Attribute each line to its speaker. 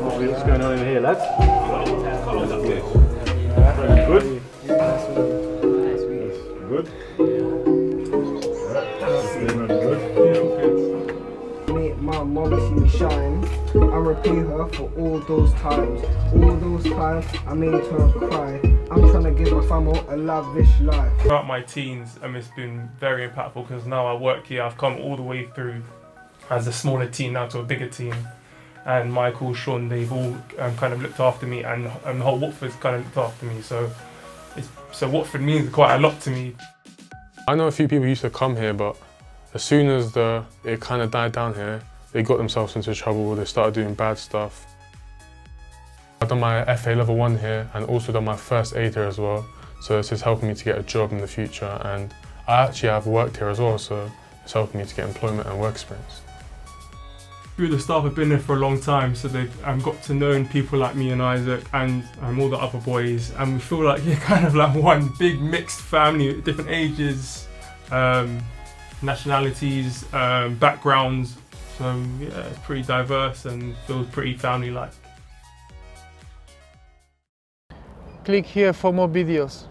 Speaker 1: What's going on in here, lads? Good? Good?
Speaker 2: Mate, my mom see me shine. I repay her for all those times. All those times I made her cry. I'm trying to give my family a lavish life.
Speaker 3: Throughout my teens, um, it's been very impactful because now I work here. I've come all the way through as a smaller team now to a bigger team. And Michael, Sean, they've all um, kind of looked after me, and, and the whole Watford's kind of looked after me. So, so Watford means quite a lot to me.
Speaker 4: I know a few people used to come here, but as soon as the it kind of died down here, they got themselves into trouble. They started doing bad stuff. I've done my FA level one here and also done my first aid here as well. So this is helping me to get a job in the future. And I actually have worked here as well, so it's helping me to get employment and work experience.
Speaker 3: The staff have been there for a long time, so they've um, got to know people like me and Isaac and um, all the other boys, and we feel like you're kind of like one big mixed family, different ages, um, nationalities, um, backgrounds. So yeah, it's pretty diverse and feels pretty family-like.
Speaker 5: Click here for more videos.